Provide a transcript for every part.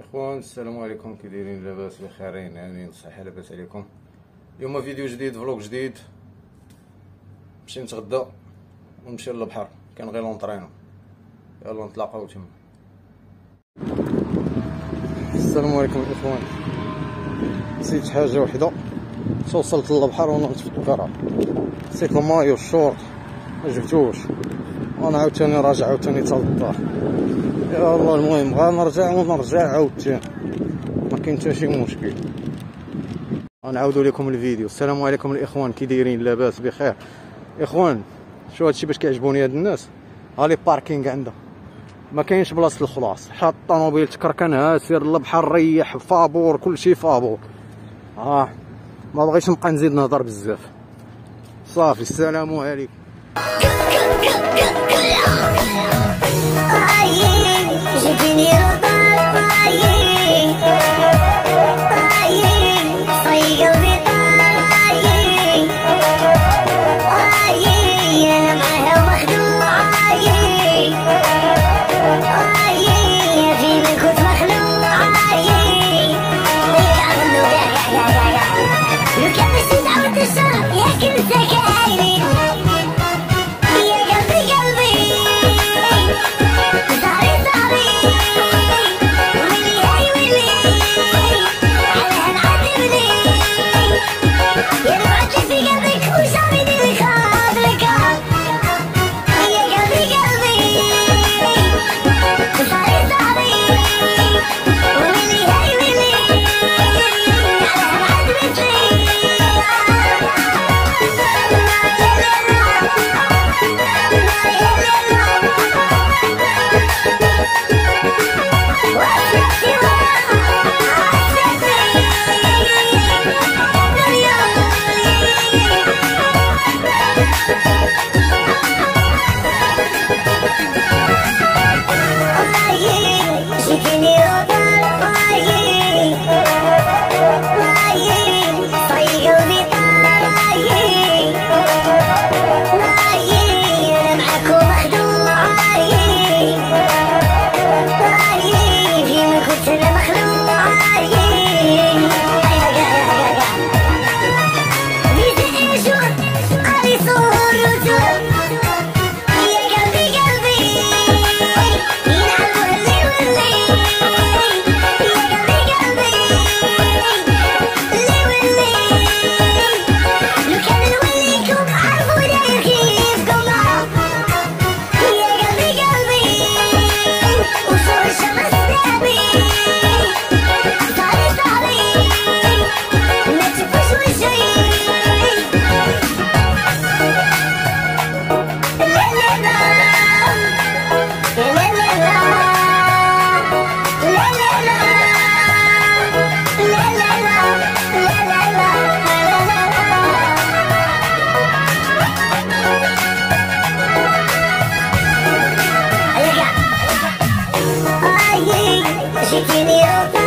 إخوان السلام عليكم. كي دايرين لاباس بخيرين هانيين صحة لاباس عليكم. اليوم فيديو جديد vlog جديد. نمشي نتغدى ونمشي للبحر. كان غير l'entraînement يلا نتلاقاو تما. السلام عليكم الاخوان نسيت حاجة وحدة. توصلت للبحر وأنا نتفكرها نسيت المايو الشورت ما جبتوش. وأنا عاوتاني راجع عاوتاني حتى للدار يلا المهم غنرجع ونرجع عاوتاني ما كاين حتى شي مشكل. غنعاودو لكم الفيديو. السلام عليكم الإخوان. كي دايرين لاباس بخير. إخوان شو هادشي باش كيعجبوني هاد الناس؟ ها لي parking عندها. ما كاينش بلاصة الخلاص. حط الطوموبيل تكركنها سير للبحر ريح فابور كلشي فابور. آه ما بغيتش نبقى نزيد نهضر بزاف. صافي السلام عليكم. You. き君を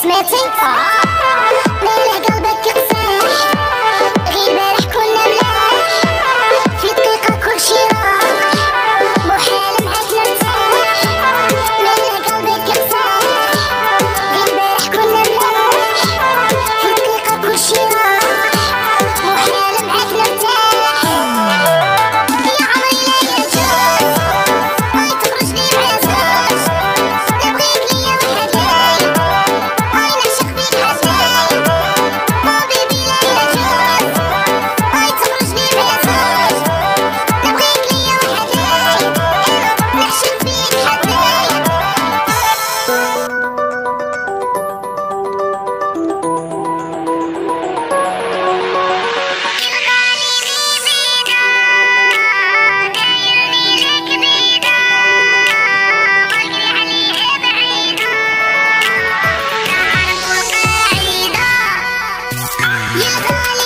Smitty. Oh. Oh. Oh. Oh. Oh. You